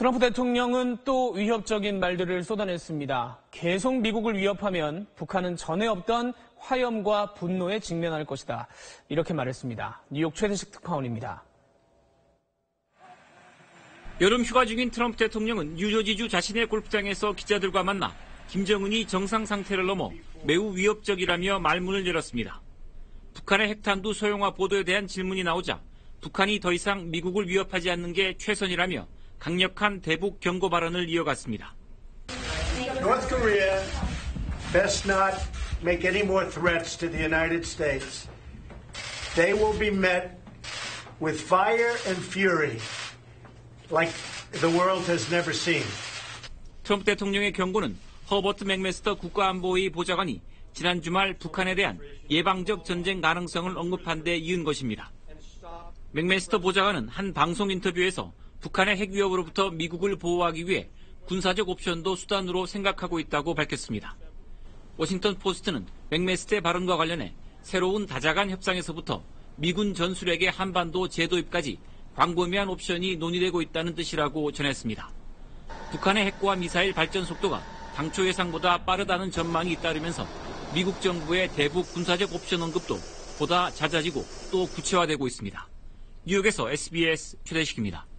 트럼프 대통령은 또 위협적인 말들을 쏟아냈습니다. 계속 미국을 위협하면 북한은 전에 없던 화염과 분노에 직면할 것이다. 이렇게 말했습니다. 뉴욕 최대식 특파원입니다. 여름 휴가 중인 트럼프 대통령은 뉴저지주 자신의 골프장에서 기자들과 만나 김정은이 정상 상태를 넘어 매우 위협적이라며 말문을 열었습니다. 북한의 핵탄두 소형화 보도에 대한 질문이 나오자 북한이 더 이상 미국을 위협하지 않는 게 최선이라며 강력한 대북 경고 발언을 이어갔습니다. North Korea best not make any more threats to the United States. They will be met with fire and fury like the world has never seen. 트럼프 대통령의 경고는 허버트 맥메스터 국가안보위 보좌관이 지난 주말 북한에 대한 예방적 전쟁 가능성을 언급한 데 이은 것입니다. 맥메스터 보좌관은 한 방송 인터뷰에서 북한의 핵 위협으로부터 미국을 보호하기 위해 군사적 옵션도 수단으로 생각하고 있다고 밝혔습니다. 워싱턴 포스트는 맥메스터의 발언과 관련해 새로운 다자간 협상에서부터 미군 전술핵의 한반도 재도입까지 광범위한 옵션이 논의되고 있다는 뜻이라고 전했습니다. 북한의 핵과 미사일 발전 속도가 당초 예상보다 빠르다는 전망이 잇따르면서 미국 정부의 대북 군사적 옵션 언급도 보다 잦아지고 또 구체화되고 있습니다. 뉴욕에서 SBS 최대식입니다.